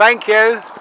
Thank you.